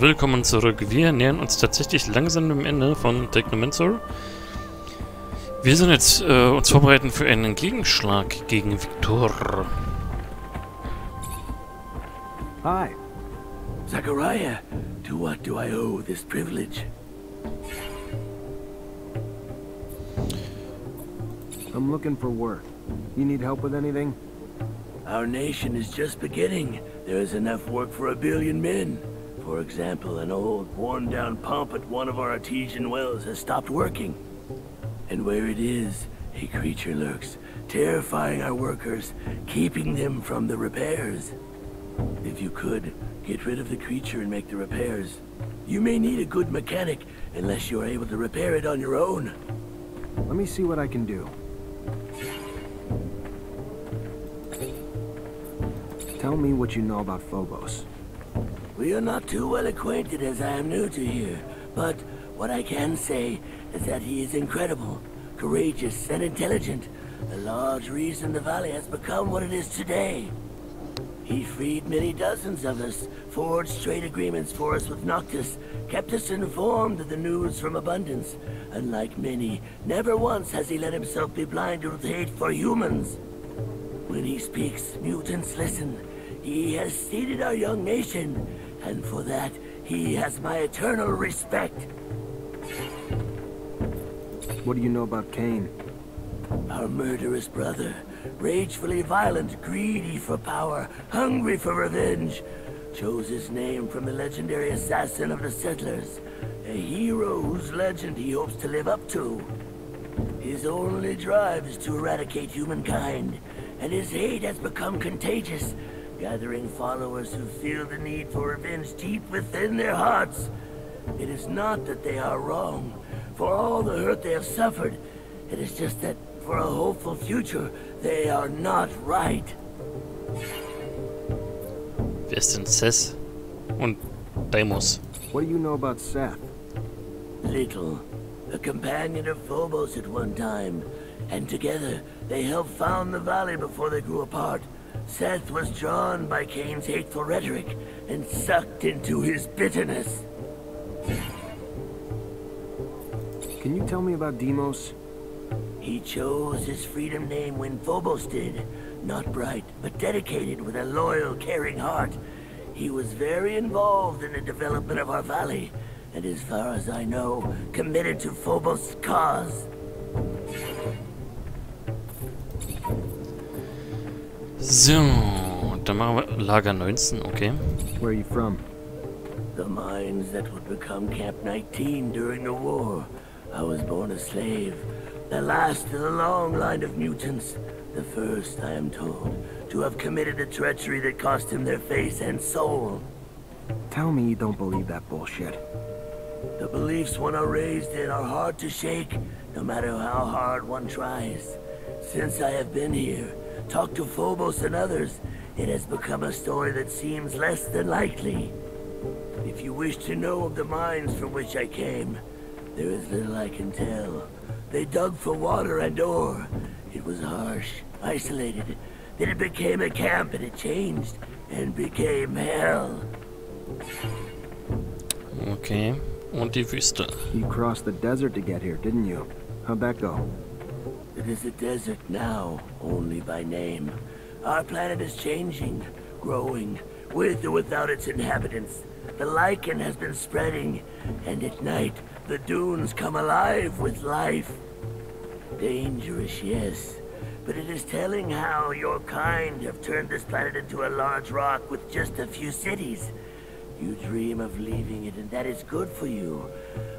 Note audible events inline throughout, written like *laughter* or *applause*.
willkommen zurück. Wir nähern uns tatsächlich langsam dem Ende von Technomancer. Wir sind jetzt äh, uns vorbereiten für einen Gegenschlag gegen Viktor. Hi. Zachariah, to what do I owe this privilege? I'm looking for work. You need help with anything? Our nation is just beginning. There is enough work for a billion men. For example, an old, worn-down pump at one of our artesian wells has stopped working. And where it is, a creature lurks, terrifying our workers, keeping them from the repairs. If you could, get rid of the creature and make the repairs. You may need a good mechanic, unless you're able to repair it on your own. Let me see what I can do. Tell me what you know about Phobos. We are not too well acquainted as I am new to here, but what I can say is that he is incredible, courageous, and intelligent. A large reason the valley has become what it is today. He freed many dozens of us, forged trade agreements for us with Noctis, kept us informed of the news from Abundance. Unlike many, never once has he let himself be blinded with hate for humans. When he speaks, mutants listen. He has seeded our young nation, and for that, he has my eternal respect. What do you know about Cain? Our murderous brother, ragefully violent, greedy for power, hungry for revenge, chose his name from the legendary assassin of the settlers, a hero whose legend he hopes to live up to. His only drive is to eradicate humankind, and his hate has become contagious, gathering followers who feel the need for revenge deep within their hearts. It is not that they are wrong, for all the hurt they have suffered. It is just that for a hopeful future, they are not right. Wer ist denn Seth? Und Deimos. What do you know about Seth? Little. A companion of Phobos at one time. And together, they helped found the valley before they grew apart. Seth was drawn by Cain's hateful rhetoric and sucked into his bitterness. Can you tell me about Deimos? He chose his freedom name when Phobos did. Not bright, but dedicated with a loyal, caring heart. He was very involved in the development of our valley, and as far as I know, committed to Phobos' cause. So, dann machen wir Lager 19, okay. Where are you from? The mines that would become Camp 19 during the war. I was born a slave. The last in a long line of mutants. The first, I am told, to have committed a treachery that cost him their face and soul. Tell me you don't believe that bullshit. The beliefs one are raised in are hard to shake, no matter how hard one tries. Since I have been here, talked to Phobos and others, it has become a story that seems less than likely. If you wish to know of the mines from which I came, there is little I can tell. They dug for water and ore. It was harsh, isolated. Then it became a camp and it changed and became hell. Okay. Und die Wüste. You crossed the desert to get here, didn't you? How'd that go? It is a desert now, only by name. Our planet is changing, growing, with or without its inhabitants. The lichen has been spreading, and at night, the dunes come alive with life. Dangerous, yes, but it is telling how your kind have turned this planet into a large rock with just a few cities. You dream of leaving it, and that is good for you.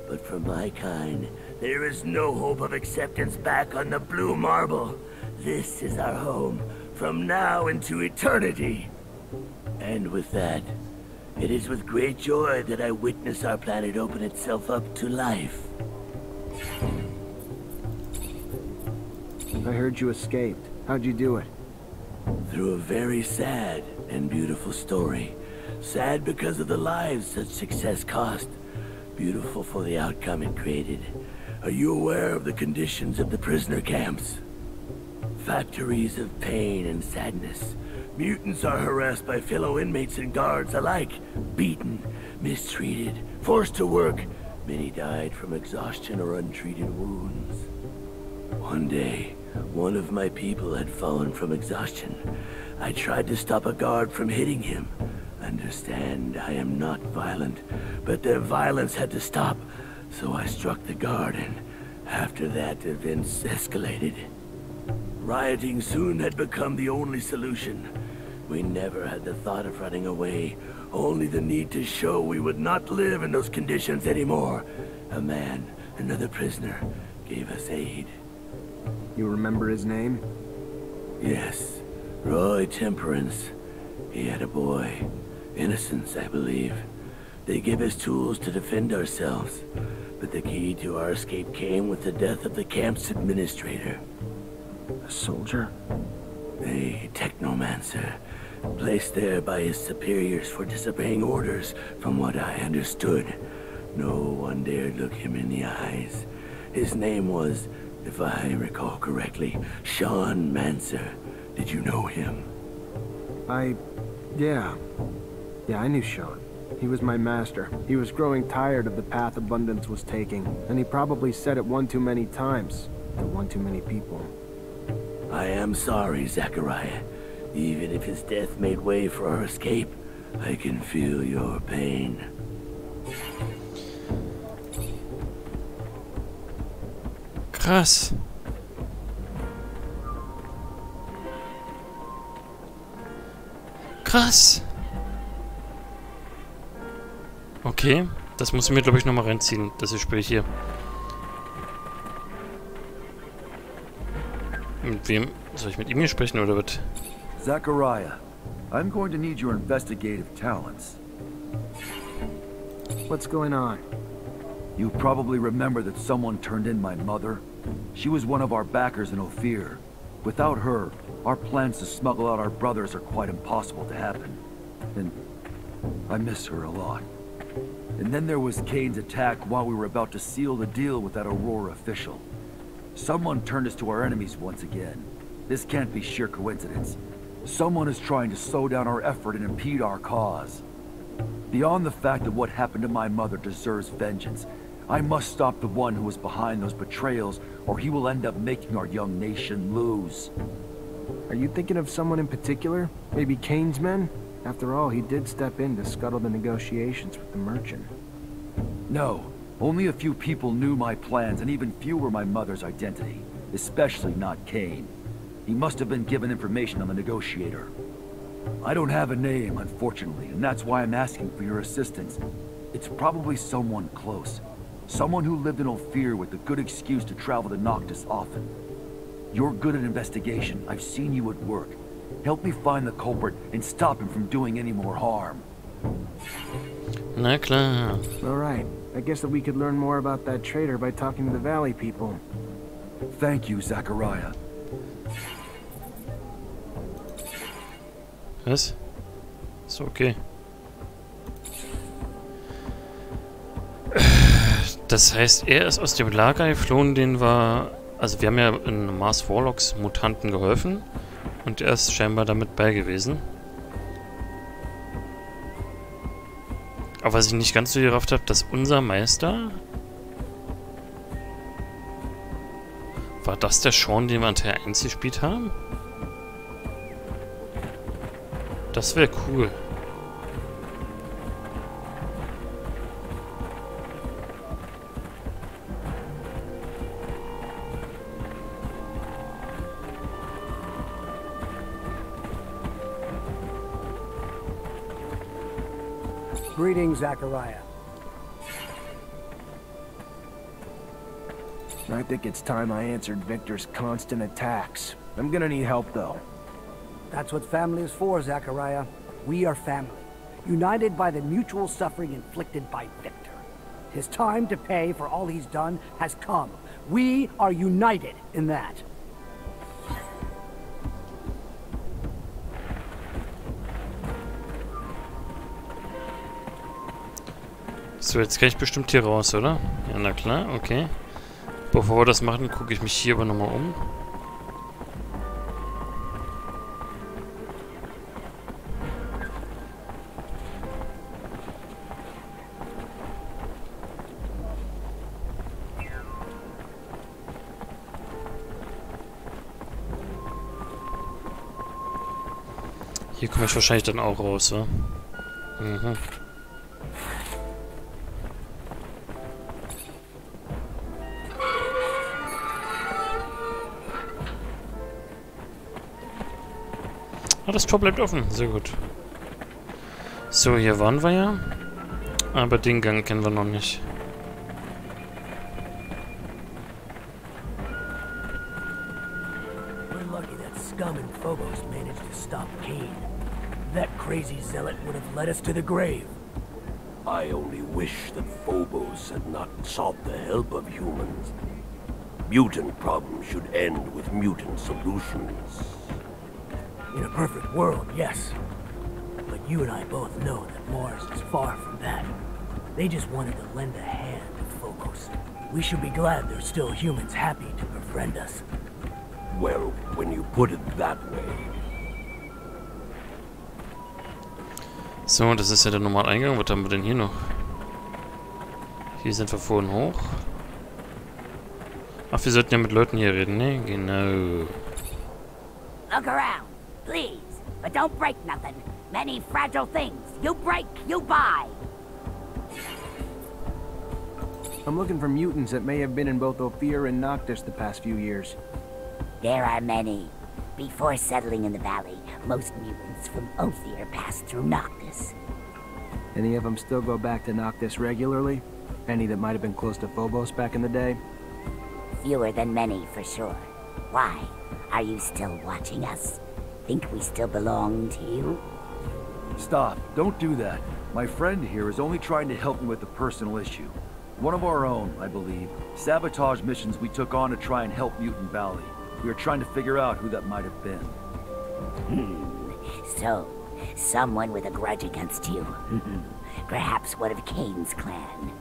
But for my kind, there is no hope of acceptance back on the blue marble. This is our home, from now into eternity. And with that, it is with great joy that I witness our planet open itself up to life. I heard you escaped. How'd you do it? Through a very sad and beautiful story. Sad because of the lives such success cost. Beautiful for the outcome it created. Are you aware of the conditions of the prisoner camps? Factories of pain and sadness. Mutants are harassed by fellow inmates and guards alike. Beaten, mistreated, forced to work. Many died from exhaustion or untreated wounds. One day, one of my people had fallen from exhaustion. I tried to stop a guard from hitting him. Understand, I am not violent, but their violence had to stop, so I struck the guard and after that, events escalated. Rioting soon had become the only solution. We never had the thought of running away, only the need to show we would not live in those conditions anymore. A man, another prisoner, gave us aid. You remember his name? Yes, Roy Temperance. He had a boy. Innocence, I believe. They give us tools to defend ourselves. But the key to our escape came with the death of the camp's administrator. A soldier? A technomancer, placed there by his superiors for disobeying orders, from what I understood. No one dared look him in the eyes. His name was, if I recall correctly, Sean Mancer. Did you know him? I... yeah. Yeah, I knew Sean. He was my master. He was growing tired of the path Abundance was taking, and he probably said it one too many times to one too many people. I am sorry, Zachariah. Even if his death made way for our escape, I can feel your pain. Krass. Krass. Okay, das muss ich mir, glaube ich, nochmal reinziehen, das Gespräch hier. Mit wem? Soll ich mit ihm hier sprechen, oder was? Zachariah, I'm going to need your investigative talents. What's going on? You probably remember that someone turned in my mother. She was one of our backers in Ophir. Without her, our plans to smuggle out our brothers are quite impossible to happen. And I miss her a lot. And then there was Kane's attack while we were about to seal the deal with that Aurora official. Someone turned us to our enemies once again. This can't be sheer coincidence. Someone is trying to slow down our effort and impede our cause. Beyond the fact that what happened to my mother deserves vengeance, I must stop the one who was behind those betrayals, or he will end up making our young nation lose. Are you thinking of someone in particular? Maybe Kane's men? After all, he did step in to scuttle the negotiations with the merchant. No. Only a few people knew my plans, and even fewer my mother's identity. Especially not Kane. He must have been given information on the negotiator. I don't have a name, unfortunately, and that's why I'm asking for your assistance. It's probably someone close. Someone who lived in Ophir with a good excuse to travel to Noctis often. You're good at investigation. I've seen you at work. Help me find the culprit and stop him from doing any more harm. Na klar. Alright, I guess that we could learn more about that traitor by talking to the Valley people. Thank you, Zachariah. Was? Ist okay. Das heißt, er ist aus dem Lager geflohen, den wir... Also wir haben ja in Mars Warlocks Mutanten geholfen. Und er ist scheinbar damit bei gewesen. Aber was ich nicht ganz so gerafft habe, dass unser Meister... War das der Sean, den wir an Teil 1 gespielt haben? Das wäre cool. Greetings, Zachariah. I think it's time I answered Victor's constant attacks. I'm gonna need help, though. That's what family is for, Zachariah. We are family, united by the mutual suffering inflicted by Victor. His time to pay for all he's done has come. We are united in that. So, jetzt kann ich bestimmt hier raus, oder? Ja, na klar, okay. Bevor wir das machen, gucke ich mich hier aber nochmal um. Hier komme ich wahrscheinlich dann auch raus, oder? Mhm. Ah, das Tor bleibt offen. Sehr gut. So, hier waren wir ja. Aber den Gang kennen wir noch nicht. Scum in Phobos managed to stop Kane. That crazy zealot would have led us to the grave. I only wish that Phobos had not sought the help of humans. Mutant problems should end with mutant solutions. In a perfect world, yes. But you and I both know that Mars is far from that. They just wanted to lend a hand to Phobos. We should be glad there's still humans happy to befriend us. Well, when you put it that way, So, das ist ja der normale Eingang. Was haben wir denn hier noch? Hier sind wir vorhin hoch. Ach, wir sollten ja mit Leuten hier reden, ne? Genau. Look around, please. But don't break nothing. Many fragile things. You break, you buy. I'm looking for mutants that may have been in both Ophir and Noctis the past few years. There are many. Before settling in the valley, most mutants from Ophir passed through Noctis. Any of them still go back to Noctis regularly? Any that might have been close to Phobos back in the day? Fewer than many, for sure. Why? Are you still watching us? Think we still belong to you? Stop. Don't do that. My friend here is only trying to help me with a personal issue. One of our own, I believe. Sabotage missions we took on to try and help Mutant Valley. We are trying to figure out who that might have been. Hmm. So, someone with a grudge against you. *laughs* Perhaps one of Cain's clan.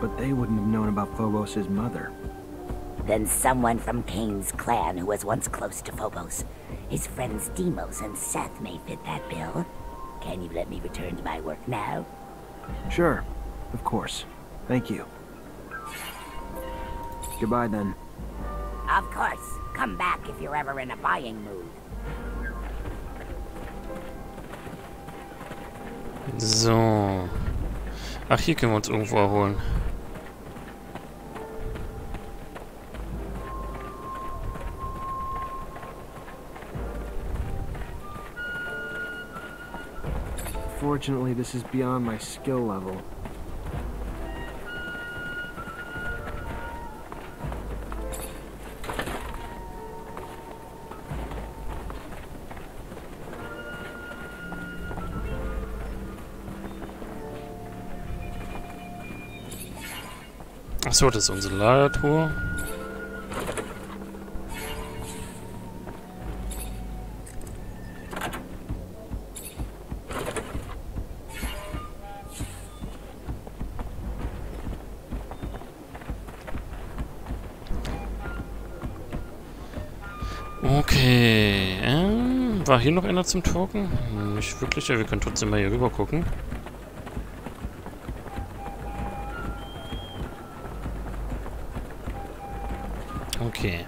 But they wouldn't have known about Phobos' mother. Then someone from Cain's clan who was once close to Phobos. His friends Deimos and Seth may fit that bill. Can you let me return to my work now? Sure, of course. Thank you. Goodbye then. Of course. Come back if you're ever in a buying mood. So. Ach, hier können wir uns irgendwo erholen. Fortunately, this is beyond my skill level. Achso, das ist unsere Lagertour. War hier noch einer zum Talken? Nicht wirklich, aber wir können trotzdem mal hier rüber gucken. Okay.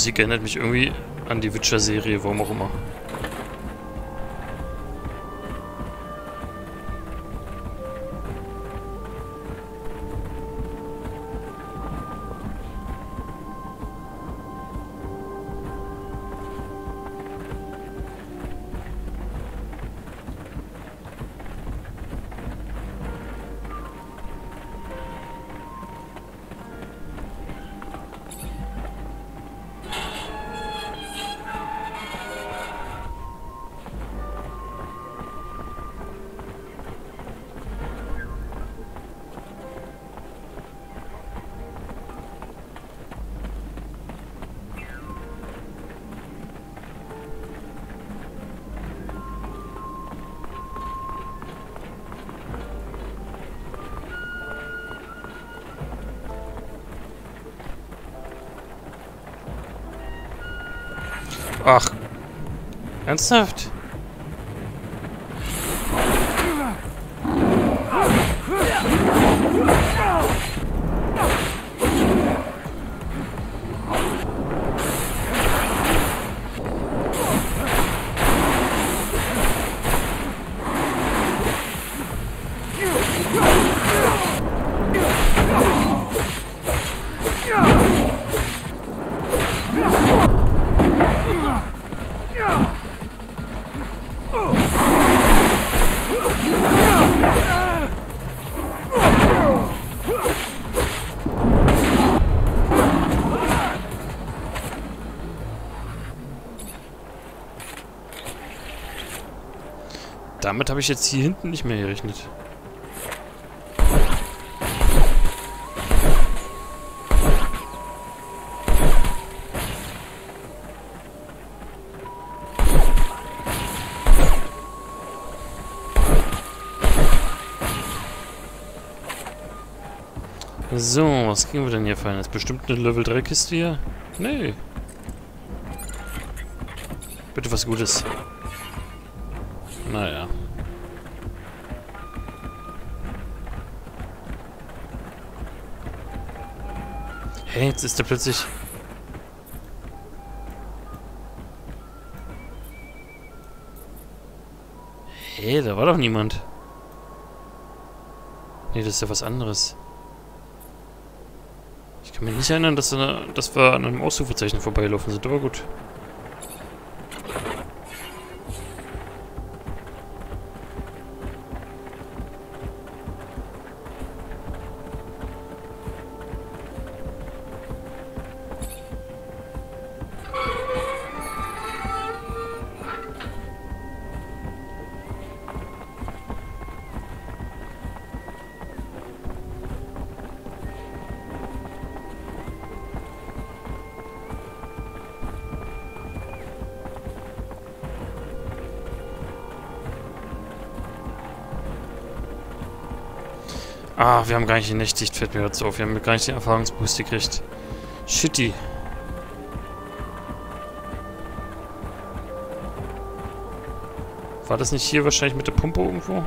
Musik erinnert mich irgendwie an die Witcher-Serie, warum auch immer. Ach. Ernsthaft? Damit habe ich jetzt hier hinten nicht mehr gerechnet. So, was kriegen wir denn hier fein? Ist bestimmt eine Level 3 Kiste hier? Nee. Bitte was Gutes. Hey, jetzt ist er plötzlich... Hey, da war doch niemand. Nee, das ist ja was anderes. Ich kann mich nicht erinnern, dass, wir an einem Ausrufezeichen vorbeilaufen sind, aber gut. Ah, wir haben gar nicht genächtigt, fällt mir jetzt auf. Wir haben gar nicht den Erfahrungsboost gekriegt. Shitty. War das nicht hier wahrscheinlich mit der Pumpe irgendwo?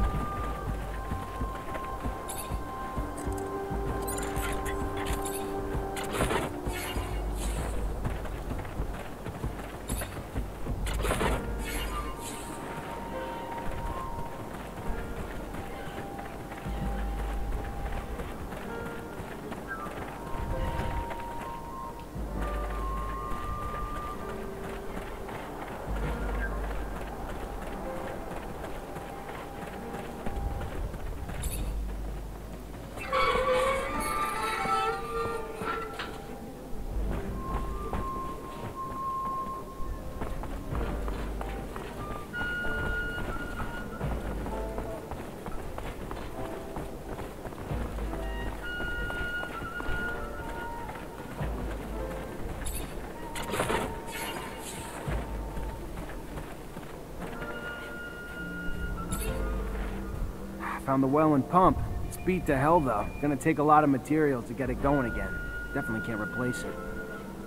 Found the well and pump. It's beat to hell, though. Gonna take a lot of material to get it going again. Definitely can't replace it.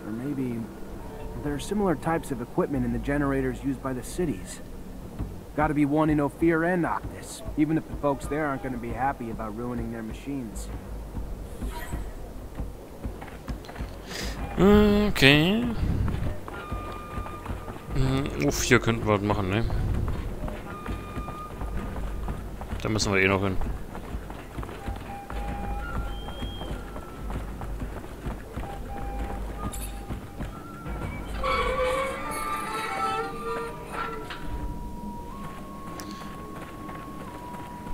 Or maybe... There are similar types of equipment in the generators used by the cities. Gotta be one in Ophir and Noctis, even if the folks there aren't gonna be happy about ruining their machines. Okay. Mm, uff, hier könnten wir was machen, ne? Da müssen wir eh noch hin.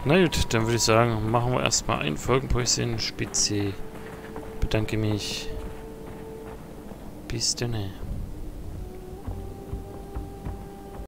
Na gut, dann würde ich sagen, machen wir erstmal ein Folgenpäuschen. Spitze. Bedanke mich. Bis dann.